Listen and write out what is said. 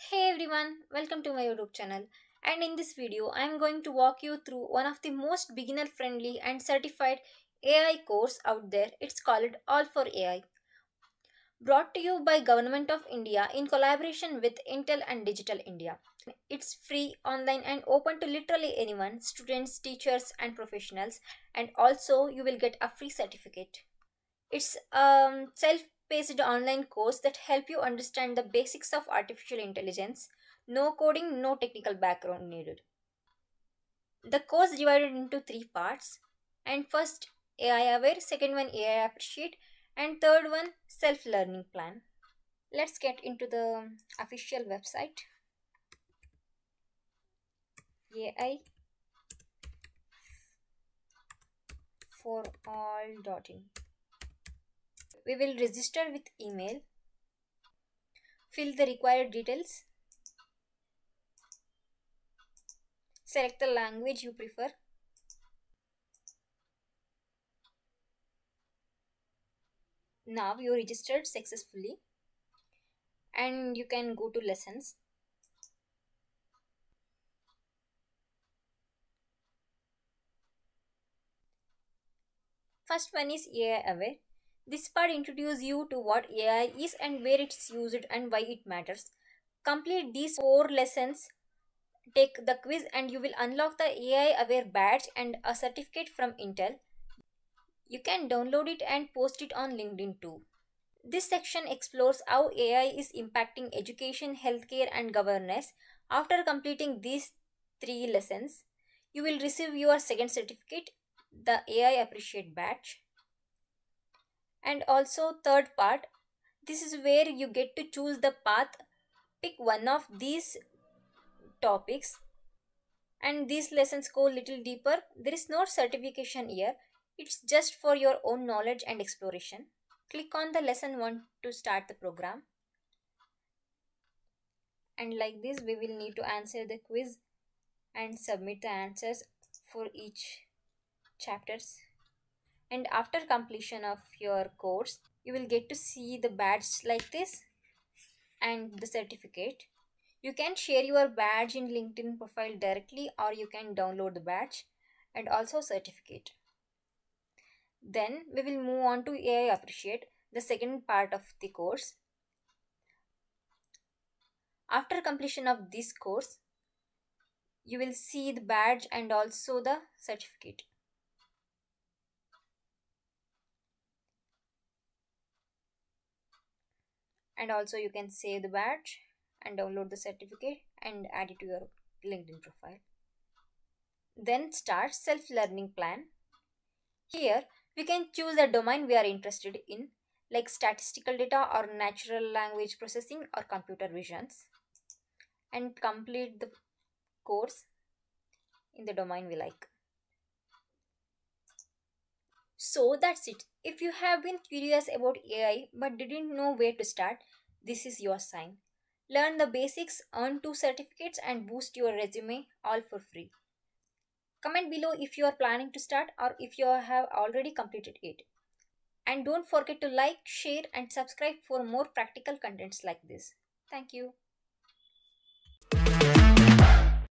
Hey everyone, welcome to my YouTube channel. And in this video, I am going to walk you through one of the most beginner friendly and certified AI course out there. It's called All for AI. Brought to you by Government of India in collaboration with Intel and Digital India. It's free, online and open to literally anyone, students, teachers and professionals. And also you will get a free certificate. It's um, self paced online course that help you understand the basics of artificial intelligence. No coding, no technical background needed. The course divided into three parts. And first AI aware, second one AI appreciate, and third one self learning plan. Let's get into the official website. AI for all all.in we will register with email. Fill the required details. Select the language you prefer. Now you registered successfully. And you can go to lessons. First one is AI aware this part introduces you to what AI is and where it's used and why it matters. Complete these four lessons, take the quiz and you will unlock the AI aware badge and a certificate from Intel. You can download it and post it on LinkedIn too. This section explores how AI is impacting education, healthcare and governance. After completing these three lessons, you will receive your second certificate, the AI Appreciate badge and also third part this is where you get to choose the path. Pick one of these topics. And these lessons go little deeper. There is no certification here. It's just for your own knowledge and exploration. Click on the lesson 1 to start the program. And like this we will need to answer the quiz and submit the answers for each chapters and after completion of your course you will get to see the badge like this and the certificate. You can share your badge in linkedin profile directly or you can download the badge and also certificate. Then we will move on to ai appreciate the second part of the course. After completion of this course you will see the badge and also the certificate and also you can save the badge and download the certificate and add it to your linkedin profile. Then start self-learning plan. Here we can choose a domain we are interested in like statistical data or natural language processing or computer visions and complete the course in the domain we like so that's it. If you have been curious about AI but didn't know where to start, this is your sign. Learn the basics, earn two certificates, and boost your resume all for free. Comment below if you are planning to start or if you have already completed it. And don't forget to like, share, and subscribe for more practical contents like this. Thank you.